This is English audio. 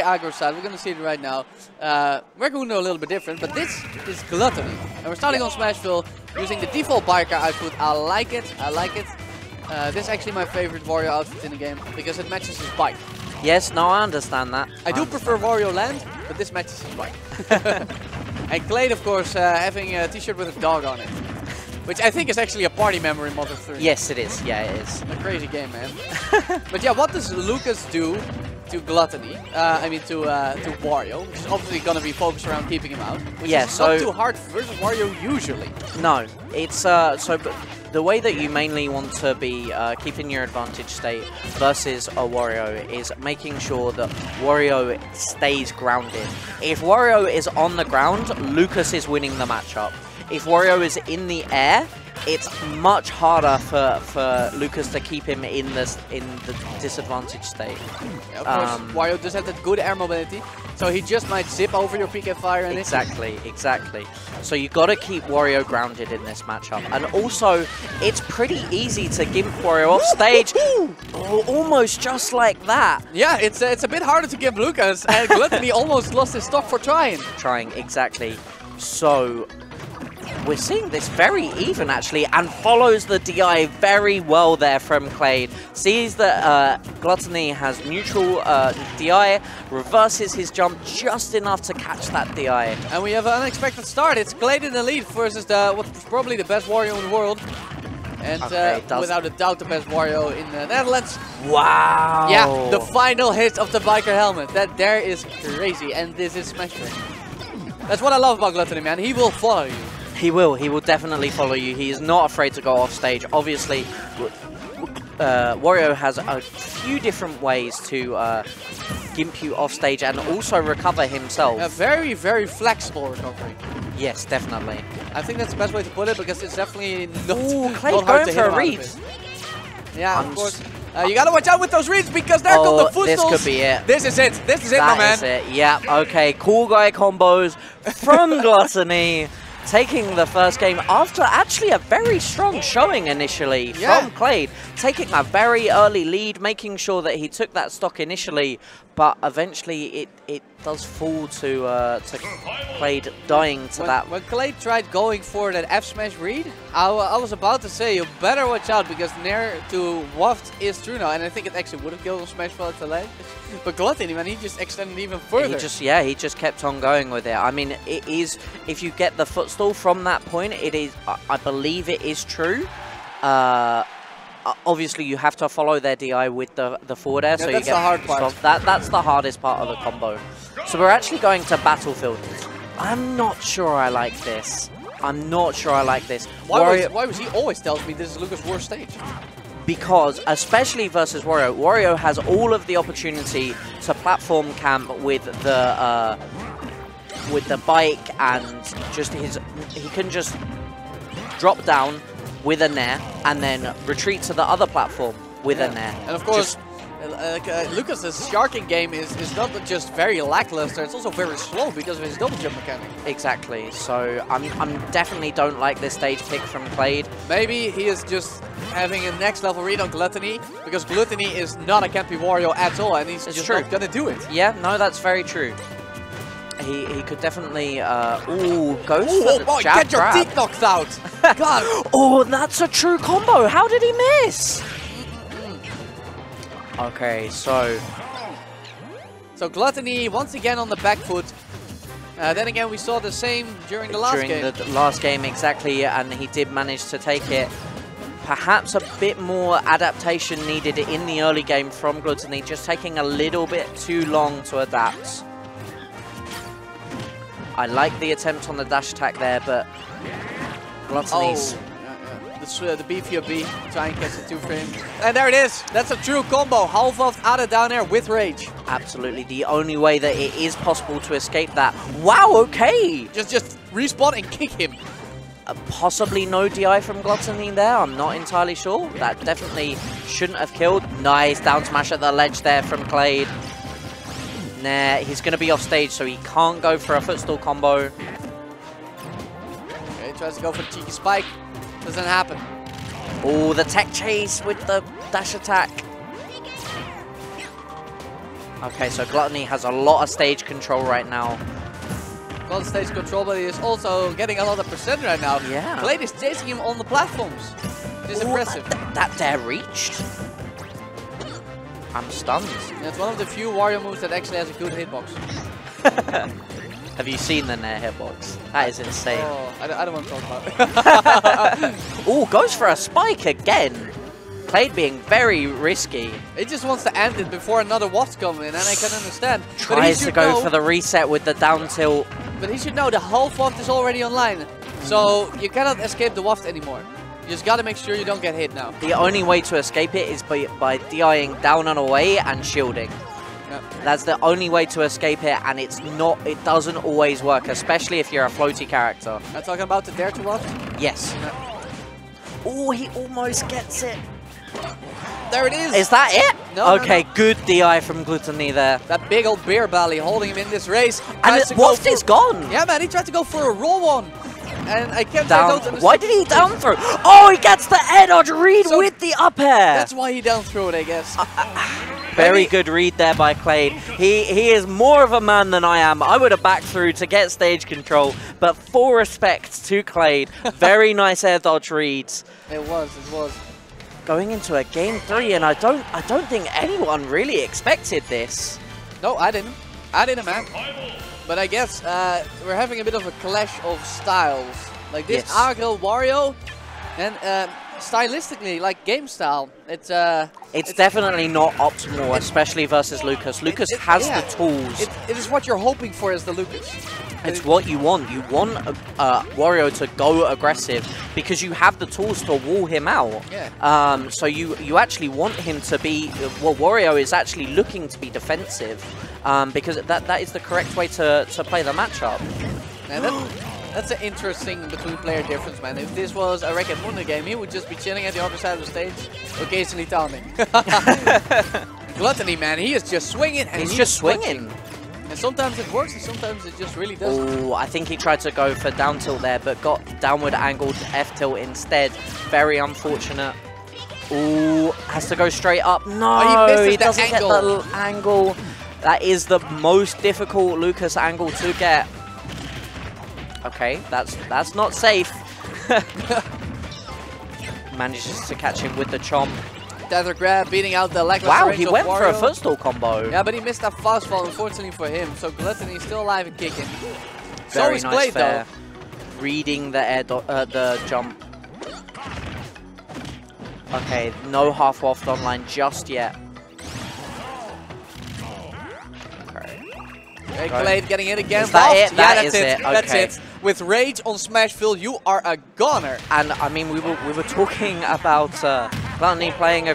aggro side. We're going to see it right now. Uh, we're going to do a little bit different, but this is Glutonny. And we're starting on Smashville using the default biker outfit. I like it. I like it. Uh, this is actually my favorite Wario outfit in the game because it matches his bike. Yes, no, I understand that. I do prefer Wario Land, but this matches his bike. and Clade, of course, uh, having a t-shirt with a dog on it. Which I think is actually a party member in Mother 3. Yes, it is. Yeah, it is. A crazy game, man. but yeah, what does Lucas do to Glutonny, uh, I mean to uh, to Wario, which is obviously going to be focused around keeping him out, which yeah, is so not too hard versus Wario usually. No, it's uh, so the way that you mainly want to be uh, keeping your advantage state versus a Wario is making sure that Wario stays grounded. If Wario is on the ground, Lucas is winning the matchup. If Wario is in the air, it's much harder for, for Lucas to keep him in this in the disadvantaged state. Yeah, of course, Um, Wario does have that good air mobility, so he just might zip over your PK fire and Exactly, exactly. So you got to keep Wario grounded in this matchup, and also it's pretty easy to gimp Wario off stage, al- almost just like that. Yeah, it's uh, it's a bit harder to give Lucas, and Glutonny almost lost his stock for trying. Trying exactly. So we're seeing this very even actually, and follows the DI very well there from Clade. Sees that uh, Glutonny has neutral uh, DI, reverses his jump just enough to catch that DI. And we have an unexpected start. It's Clade in the lead versus the what's probably the best Wario in the world. And Okay, uh, without a doubt the best Wario in the Netherlands. Wow! Yeah, the final hit of the biker helmet. That there is crazy, and this is Smash Bros. That's what I love about Glutonny, man. He will follow you. He will. He will definitely follow you. He is not afraid to go off stage. Obviously, uh, Wario has a few different ways to uh, gimp you off stage and also recover himself. A very, very flexible recovery. Yes, definitely. I think that's the best way to put it because it's definitely not, Ooh, Clade not hard going to for a read. Yeah, I'm of course. Uh, you gotta watch out with those reads because there Oh, come the this footstools. could be it. This is it. This is it, That my man. is it. Yeah, okay. Cool guy combos from Glutonny. Taking the first game after actually a very strong showing initially Yeah. from Clade. Taking a very early lead, making sure that he took that stock initially, but eventually it, it does fall to uh, to Clade dying to When, that. when Clade tried going for that F smash read, I, I was about to say you better watch out because near to waft is true now, and I think it actually would have killed smash at the ledge. But Glutonny, man, he just extended even further. He just yeah, he just kept on going with it. I mean, it is if you get the footstool from that point, it is I- I believe it is true. Uh, obviously, you have to follow their DI with the the forward air, Yeah, so you get the hard part. That that's the hardest part of the combo. So we're actually going to battlefield. I'm not sure I like this. I'm not sure I like this. why, was, why was he always tells me this is Lucas' worst stage? because especially versus Wario, Wario has all of the opportunity to platform camp with the uh, with the bike and just his he can just drop down with a nair and then retreat to the other platform with a nair. And of course, Just- uh, uh, Lucas's sharking game is, is not just very lackluster, it's also very slow because of his double jump mechanic. exactly. So I'm I'm definitely don't like this stage pick from Clade. Maybe he is just having a next level read on Glutonny because Glutonny is not a campy Wario at all and he's It's just true. not gonna do it. Yeah, no, that's very true. He, he could definitely uh ooh goes Ooh, for oh boy, jab get your grab. teeth knocked out! God! Oh, that's a true combo. How did he miss? Okay, so So Glutonny once again on the back foot. Uh, then again, we saw the same during the last during game. the last game exactly, and he did manage to take it. Perhaps a bit more adaptation needed in the early game from Glutonny, just taking a little bit too long to adapt. I like the attempt on the dash attack there, but Oh, Glutonny's yeah, The, uh, the B4B, try and catch the two frame. And there it is! That's a true combo. Half off out of down air with rage. absolutely the only way that it is possible to escape that. Wow, okay! Just just respawn and kick him. Uh, possibly no DI from Glutonny there. I'm not entirely sure. That definitely shouldn't have killed. Nice down smash at the ledge there from Clade. Nah, he's going to be off stage, so he can't go for a footstool combo. Tries to go for the cheeky spike. Doesn't happen. Oh, the tech chase with the dash attack. Okay, so Glutonny has a lot of stage control right now. Got stage control, but he is also getting a lot of percent right now. Yeah. Clade is chasing him on the platforms. It is Ooh, impressive. That, that dare reached. I'm stunned. And it's one of the few Wario moves that actually has a good hitbox. Have you seen the Nair hitbox? That is insane. Oh, I don't, I don't want to talk about it. Oh, goes for a spike again. Clade being very risky. It just wants to end it before another waft comes in, and I can understand. he Tries to go know, for the reset with the down tilt. But he should know the whole waft is already online. So you cannot escape the waft anymore. You just gotta make sure you don't get hit now. The only way to escape it is by, by DIing down and away and shielding. That's the only way to escape it, and it's not. It doesn't always work, especially if you're a floaty character. I'm talking about the dare to waft. Yes. Oh, he almost gets it. There it is. Is that it? No, no, Okay, good DI from Glutonny there. that big old beer belly holding him in this race. And it, Waft is gone. Yeah, man, he tried to go for a roll one. And I can't say I. Why did he down throw? Oh, he gets the air dodge read So- with the up air. That's why he down threw it, I guess. Uh, uh, Very good read there by Clade. He he is more of a man than I am. I would have backed through to get stage control, but full respect to Clade. Very nice air dodge reads. It was, it was. Going into a game three, and I don't I don't think anyone really expected this. No, I didn't. I didn't, man. But I guess uh, we're having a bit of a clash of styles. Like this Yes. Agro Wario, and um, stylistically, like game style, it's uh, It's, definitely not optimal, especially versus Lucas. Lucas it- has yeah. the tools. it, it is what you're hoping for as the Lucas. It's what you want. You want uh, uh, Wario to go aggressive because you have the tools to wall him out. Yeah. Um, so you you actually want him to be. Well, Wario is actually looking to be defensive um, because that that is the correct way to, to play the matchup. That's an interesting between player difference, man. If this was a Racket Mundo game, he would just be chilling at the other side of the stage, occasionally taunting. Glutonny, man, he is just swinging and He's he just swinging. And sometimes it works, and sometimes it just really doesn't. Oh, I think he tried to go for down tilt there, but got downward angled F tilt instead. Very unfortunate. Ooh, has to go straight up. No, Oh, he he doesn't angle. get the angle. That is the most difficult Lucas angle to get. Okay, that's that's not safe. Manages to catch him with the chomp. Tether grab, beating out the lackluster Wow, he went for a Wario. footstool combo. Yeah, but he missed that fast fall, unfortunately for him. So Glutonny is still alive and kicking. so Very is nice Clade, fair. Reading the air do- uh, the jump. Okay, no half waft online just yet. Okay. though. Clade getting hit again. Is that Waft. it? Yeah, that's is it. it. That's it. With Rage on Smashville, you are a goner. And I mean, we were we were talking about uh, playing a